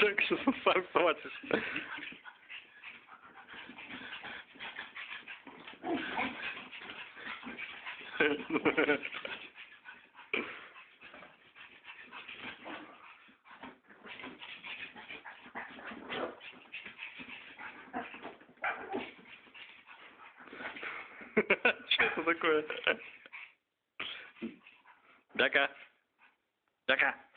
Так що сам схватиш. Что это такое? Дака. Бяка. Бяка.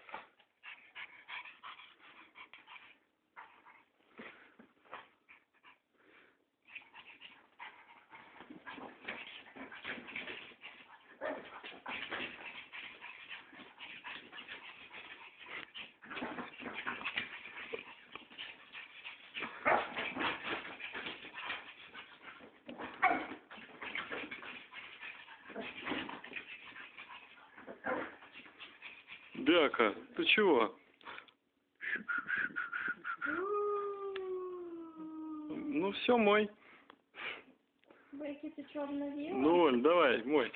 Бяка, ты чего? Ну все, мой. Ти чорно віла? Ну, Оль, давай, мой.